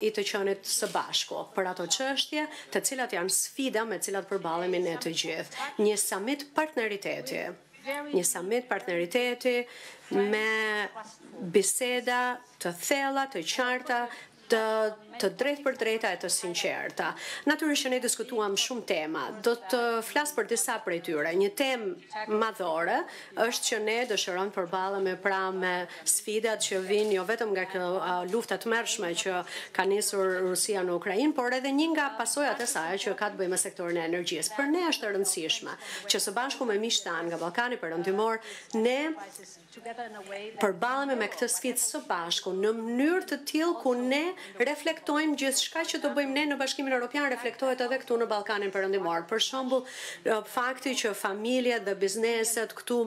i të qenit së bashku për ato çështje të cilat janë sfida me të cilat përballemi ne të gjithë. Një samit partneriteti, një samit partneriteti me biseda të thella, të qarta, të të drejtpërdrejta e të sinqerta. Natyrisht që ne diskutuam shumë tema, do të flas për disa prej tyre. Një temë madhore është që ne dëshirojmë të përballemi pra me sfidat që vijnë jo vetëm nga kjo luftë e tmerrshme që ka nisur Rusia në Ukrainë, por edhe një nga pasojat e saj që ka të bëjë me sektorin e energjisë. Për ne është e rëndësishme që së bashku me miqtë tanë nga Ballkani Perëndimor ne përballemi me këtë sfidë së bashku në mënyrë të tillë ku ne reflektojmë gjithçka që të bëjmë ne në Bashkimin Europian reflektohet edhe këtu në Ballkanin Perëndimor. Për shembull, fakti që familjet dhe bizneset këtu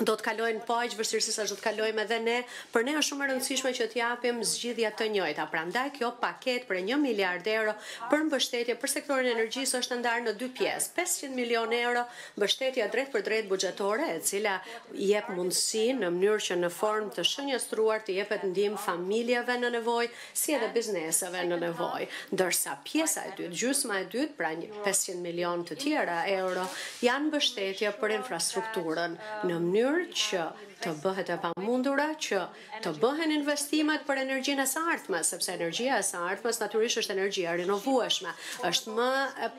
do të kalojnë po aq vështirësi sa ç'do të kalojmë edhe ne, për ne është shumë e rëndësishme që të japim zgjidhje të njëjta. Prandaj kjo paketë prej 1 miliard euro për mbështetje për sektorin e energjisë është e ndarë në dy pjesë, pesëqind milionë euro mbështetje e drejtpërdrejtë buxhetore, e cila jep mundësi në mënyrë që në formë të shënjestruar të jepet ndihmë familjeve në nevojë, si edhe bizneseve në nevojë, ndërsa pjesa e dytë, gjysma e dytë, pra pesëqind milionë të tjera euro, janë mbështetje për infrastrukturën, në mënyrë që të bëhet e pamundura që Të bëhen investimet për energjinë e së ardhmes, sepse energjia e së ardhmes natyrisht është energjia e rinovueshme, është më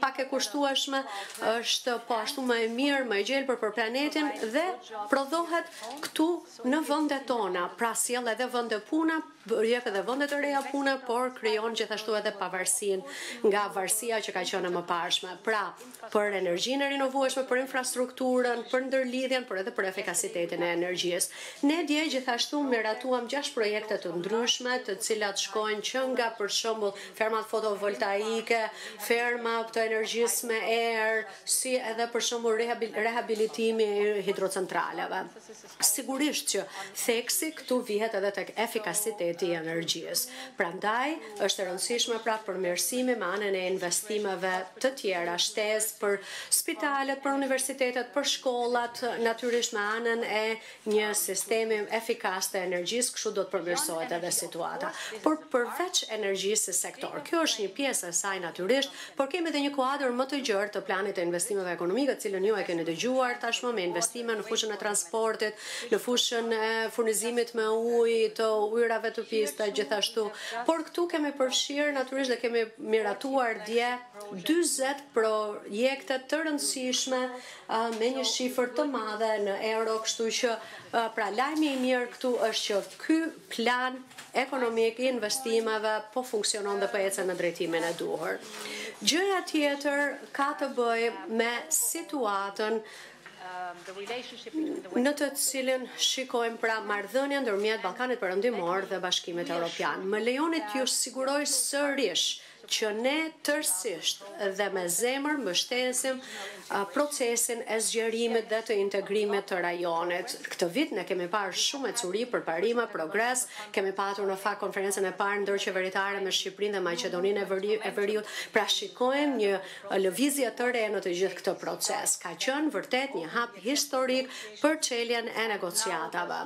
pak e kushtueshme, është po ashtu më e mirë, më e gjelbër për planetin dhe prodhohet këtu në vendet tona, pra sjell edhe vende pune, jep edhe vende të reja pune, por krijon gjithashtu edhe pavarësinë nga varësia që ka qenë e mëparshme. Pra, për energjinë e rinovueshme, për infrastrukturën, për ndërlidhjen, por edhe për efikasitetin e energjisë. Ne dje gjithashtu miratuam gjashtë projekte të ndryshme, të cilat shkojnë që nga për shembull fermat fotovoltaike, ferma të energjisë me erë, si edhe për shembull rehabilitimi i hidrocentraleve. Sigurisht që theksi këtu vihet edhe tek efikasiteti i energjisë. Prandaj, është e rëndësishme pra përmirësimi me anën e investimeve të tjera, shtesë për spitalet, për universitetet, për shkollat, natyrisht me anën e një sistemi efikas të energjisë, kështu do të përmirësohet edhe situata. Por përveç energjisë si sektor, kjo është një pjesë e saj natyrisht, Por kemi dhe një kuadër më të gjerë të planit e investimeve ekonomike, të cilën ju e keni dëgjuar tashmë, me investime në fushën e transportit, në fushën e furnizimit me ujë, të ujërave të pista gjithashtu. Por këtu kemi përfshirë natyrisht dhe kemi miratuar dje dyzet projekte të rëndësishme me një shifër të madhe në euro, kështu që pra lajmi i mirë këtu është që ky plan ekonomik i investimeve po funksionon dhe po ecën në drejtimin e duhur. Gjëja tjetër ka të bëjë me situatën në të cilën shikojmë pra marrëdhënien ndërmjet Ballkanit Perëndimor dhe Bashkimit Evropian. Më lejoni t'ju siguroj sërish që ne tërësisht dhe me zemër mbështesim procesin e zgjerimit dhe të integrimit të rajonit. Këtë vit ne kemi parë shumë ecuri, përparime, progres, kemi patur në fakt konferencën e parë ndërqeveritare me Shqipërinë dhe Maqedoninë e Veriut, pra shikojmë një lëvizje të re në të gjithë këtë proces. Ka qenë vërtet një hap historik për çeljen e negociatave.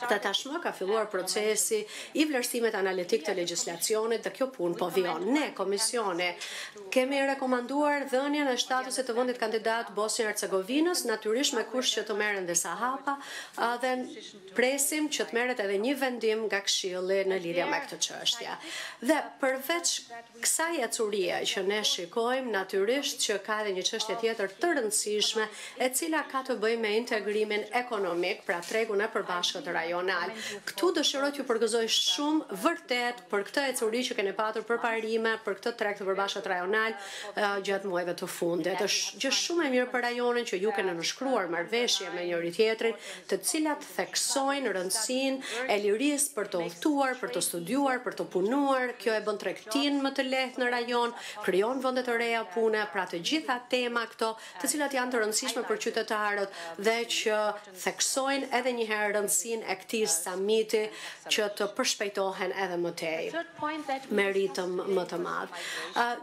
Dhe tashmë ka filluar procesi i vlerësimit analitik të legjislacionit dhe kjo punë po vijon. Ne, Komisioni, kemi rekomanduar dhënien e statusit të vendit kandidat Bosnjë e Hercegovinës, natyrisht me kusht që të merren disa hapa dhe presim që të merret edhe një vendim nga Këshilli në lidhje me këtë çështje. Dhe përveç Kësaj ecurie që ne shikojmë, natyrisht që ka edhe një çështje tjetër të rëndësishme, e cila ka të bëjë me integrimin ekonomik, pra tregun e përbashkët rajonal. Këtu dëshiroj t'ju përgëzoj shumë, vërtet, për këtë ecuri që keni patur përparime për këtë treg të përbashkët rajonal gjatë muajve të fundit. Është gjë shumë e mirë për rajonin që ju keni nënshkruar marrëveshje me njëri-tjetrin, të cilat, theksojnë rëndësinë e lirisë për të udhëtuar, për të studiuar, për të punuar, kjo e bën tregtinë më të lehtë në rajon, krijon vende të reja pune, pra të gjitha tema këto të cilat janë të rëndësishme për qytetarët dhe që theksojnë edhe një herë rëndësinë e këtij samiti që të përshpejtohen edhe më tej me ritëm më të madh.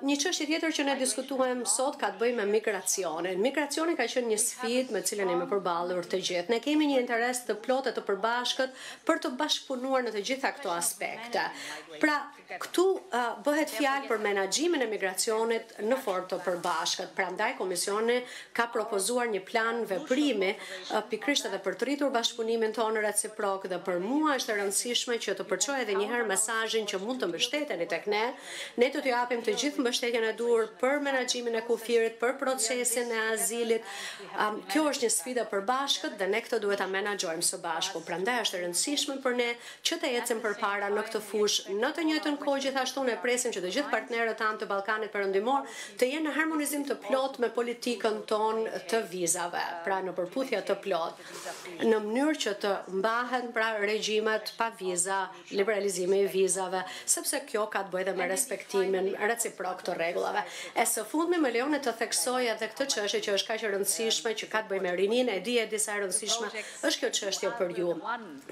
Një çështje tjetër që ne diskutuam sot ka të bëjë me migracionin. Migracioni ka qenë një sfidë me të cilën jemi përballur të gjithë. Ne kemi një interes të plotë e të përbashkët për të bashkëpunuar në të gjitha këto aspekte. Pra, Këtu bëhet fjalë për menaxhimin e migracionit në formë të përbashkët, prandaj Komisioni ka propozuar një plan veprimi pikërisht edhe për të rritur bashkëpunimin tonë reciprok dhe për mua është e rëndësishme që të përçoj edhe një herë mesazhin që mund të mbështeteni tek ne. Ne do t'ju japim të gjithë mbështetjen e duhur për menaxhimin e kufirit, për procesin e azilit. Kjo është një sfidë e përbashkët dhe ne këtë duhet ta menaxhojmë së bashku. Prandaj është e rëndësishme për ne që të ecim përpara në këtë fushë. Në të njëjtën kohë, gjithashtu ne presim që të gjithë partnerët tanë të Ballkanit Perëndimor të jenë në harmonizim të plotë me politikën tonë të vizave, pra në përputhje të plotë, në mënyrë që të mbahen pra regjimet pa viza, liberalizimi i vizave, sepse kjo ka të bëjë edhe me respektimin reciprok të rregullave. E së fundmi, më lejoni të theksoj edhe këtë çështje që është kaq e rëndësishme, që ka të bëjë me rininë, e di, e di sa e rëndësishme është kjo çështje për ju.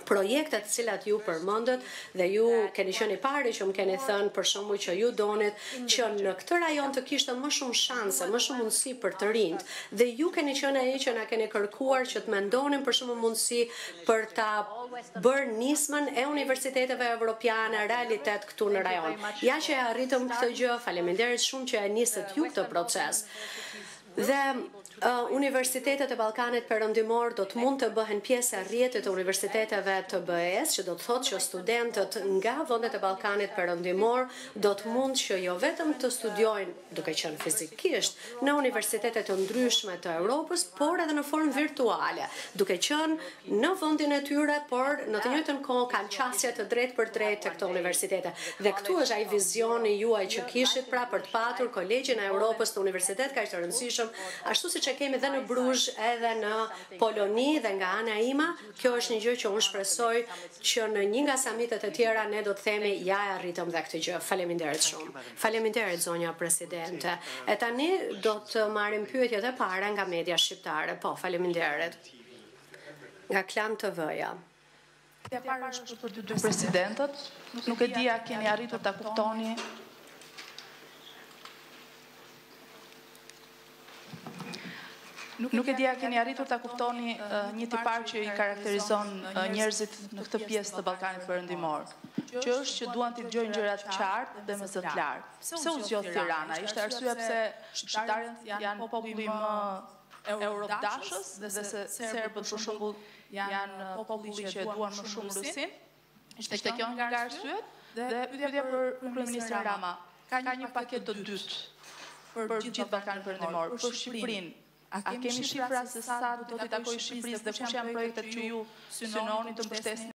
projektet të cilat ju përmendët dhe ju keni qenë i pari që më keni thënë për shembull që ju donit që në këtë rajon të kishte më shumë shanse, më shumë mundësi për të rinjtë dhe ju keni qenë ai që na keni kërkuar që të mendonim për shembull mundësi për ta bërë nismën e universiteteve evropiane realitet këtu në rajon. Ja që e arritëm këtë gjë, faleminderit shumë që e nisët ju këtë proces. Dhe universitetet e Ballkanit Perëndimor do të mund të bëhen pjesë e rrjetit të universiteteve të BE-së, që do të thotë që studentët nga vendet e Ballkanit Perëndimor do të mund që jo vetëm të studiojnë duke qenë fizikisht në universitete të ndryshme të Europës, por edhe në formë virtuale, duke qenë në vendin e tyre, por në të njëjtën kohë kanë qasje të drejtpërdrejtë te këto universitete. Dhe këtu është ai vizioni juaj që kishit, pra për të patur Kolegjin e Europës, një universitet kaq të rëndësishëm, ashtu siç e kemi dhe në Bruzh edhe në Poloni dhe nga ana ime, kjo është një gjë që unë shpresoj që në një nga samitet e tjera ne do të themi ja e arritëm dhe këtë gjë. Faleminderit shumë. Faleminderit zonja Presidente. E tani do të marrim pyetjet e para nga media shqiptare. Po, faleminderit. nga Klan TV-ja. Pyetja e parë është për të dy presidentët, nuk e di a keni arritur ta kuptoni Nuk e di a keni arritur ta kuptoni një tipar që i karakterizon njerëzit në këtë pjesë të Ballkanit Perëndimor, që është që duan t'i dëgjojnë gjërat qartë dhe me zë të lartë. Pse u zgjodh Tirana? Ishte arsyeja pse shqiptarët janë populli më eurodashës dhe se serbët për shembull janë populli që e duan më shumë Rusinë. Ishte kjo nga arsyet dhe pyetja për kryeministrin Rama. Ka një paketë të dytë për gjithë Ballkanin Perëndimor, për Shqipërinë. A kemi shifra se sa do t'i takojë Shqipërisë dhe kush janë projektet që ju synoni të mbështesni?